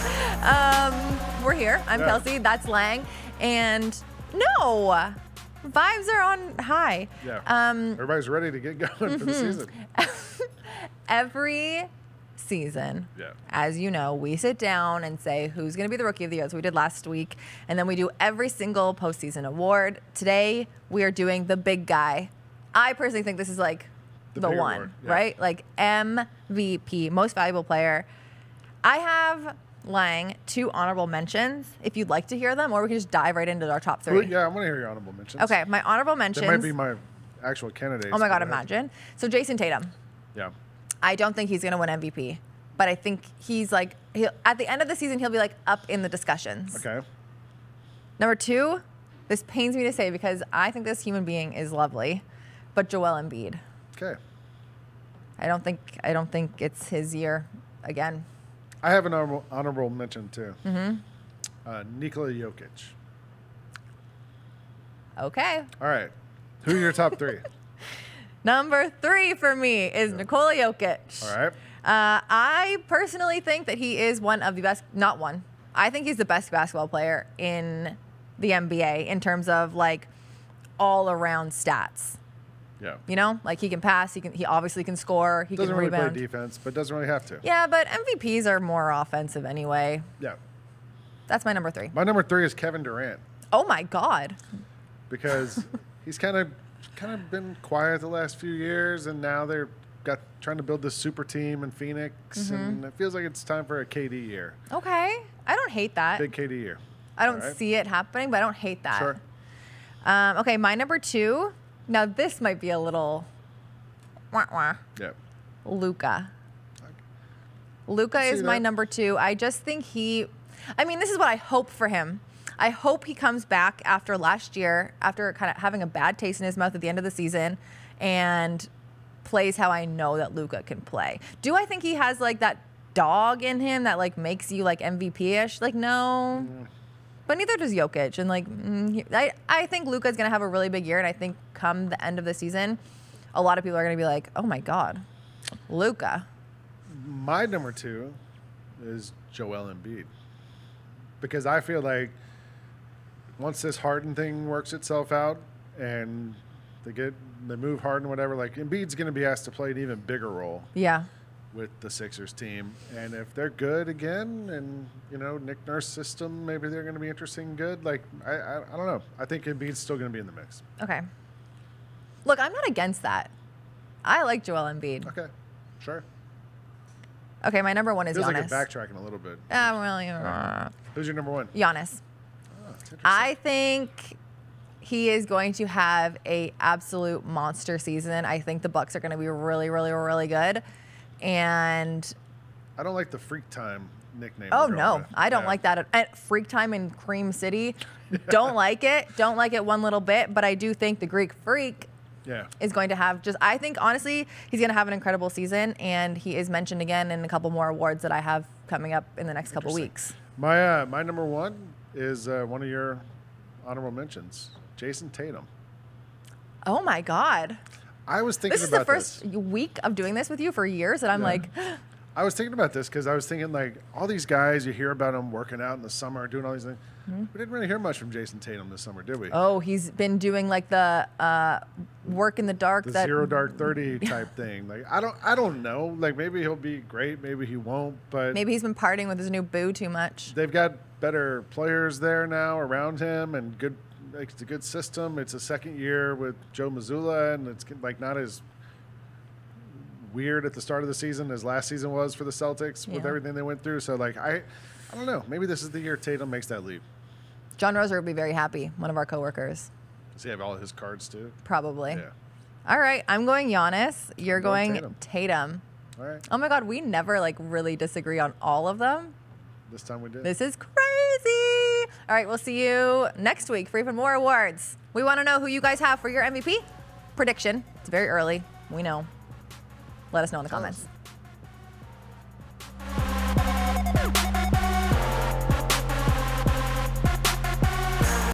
um, we're here. I'm Yeah. Kelcey. That's Lang. And no, vibes are on high. Yeah. Um, Everybody's ready to get going for the season. every season, Yeah. as you know, we sit down and say who's going to be the rookie of the year, as we did last week, and then we do every single postseason award. Today, we are doing the big guy. I personally think this is like The the, one, yeah. right? Like MVP, most valuable player. I have Lang two honorable mentions. If you'd like to hear them, or we can just dive right into our top three. Well, yeah, I want to hear your honorable mentions. Okay, my honorable mentions. That might be my actual candidate. oh my god, uh, imagine. So Jayson Tatum. Yeah. I don't think he's going to win MVP, but I think he's like he'll, at the end of the season he'll be like up in the discussions. Okay. Number two, this pains me to say because I think this human being is lovely, but Joel Embiid. Okay. I don't think I don't think it's his year again. I have an honorable, honorable mention too. Mm-hmm. Uh, Nikola Jokic. Okay. All right. Who are your top three? Number three for me is Nikola Jokic. All right. Uh, I personally think that he is one of the best, not one. I think he's the best basketball player in the NBA in terms of like all around stats. Yeah. You know, like he can pass, he can, he obviously can score, he Doesn't can really rebound. play defense, but doesn't really have to. Yeah, but MVPs are more offensive anyway. Yeah. That's my number three. My number three is Kevin Durant Oh my God. because he's kind of kind of been quiet the last few years, and now they're got trying to build this super team in Phoenix, Mm-hmm. and it feels like it's time for a KD year, Okay. I don't hate that. big KD year. I don't right. see it happening, but I don't hate that. Sure. Um, okay, my number two. Now this might be a little wah wah. Yeah. Luka. Luka is my that. number two. I just think he, I mean, this is what I hope for him. I hope he comes back after last year, after kind of having a bad taste in his mouth at the end of the season, and plays how I know that Luka can play. Do I think he has like that dog in him that like makes you like MVP ish? Like, no. Mm. But neither does Jokic. And like, mm, I, I think Luka's going to have a really big year. And I think come the end of the season, a lot of people are going to be like, oh my God, Luka. My number two is Joel Embiid because I feel like once this Harden thing works itself out and they get they move Harden whatever, like Embiid's going to be asked to play an even bigger role Yeah. With the Sixers team. And if they're good again, and you know Nick Nurse system, maybe they're going to be interesting and good. Like I, I, I don't know. I think Embiid's still going to be in the mix. Okay. Look, I'm not against that. I like Joel Embiid. Okay, sure. Okay, my number one is Feels like Giannis. you're backtracking a little bit. Ah, really, uh, Who's your number one? Giannis. Oh. I think he is going to have a absolute monster season. I think the Bucks are going to be really, really, really good. And I don't like the freak time nickname. oh no, with. I don't Yeah. like that at, at Freak Time in Cream City. don't like it. Don't like it one little bit. But I do think the Greek Freak Yeah. is going to have just I think honestly he's going to have an incredible season and he is mentioned again in a couple more awards that I have coming up in the next couple weeks. My uh, my number one is uh, one of your honorable mentions, Jayson Tatum. Oh my god. I was thinking This is the first this. week of doing this with you for years and I'm Yeah. like I was thinking about this because I was thinking like all these guys you hear about them working out in the summer, doing all these things. We didn't really hear much from Jayson Tatum this summer, did we? Mm-hmm. oh, he's been doing like the uh, work in the dark the that zero dark thirty type thing. Like I don't I don't know. Like maybe he'll be great, maybe he won't. But maybe he's been partying with his new boo too much. they've got better players there now around him and good like, it's a good system it's a second year with joe mazzulla and it's like not as weird at the start of the season as last season was for the celtics with everything they went through so like i i don't know maybe this is the year tatum makes that leap John Roser would be very happy, one of our coworkers. does he have all his cards too Probably. yeah All right, I'm going Giannis. You're I'm going going Tatum. Tatum. all right Oh my god, we never like really disagree on all of them. this time we did This is crazy. All right, we'll see you next week for even more awards. We want to know who you guys have for your MVP prediction. It's very early. We know. Let us know in the comments.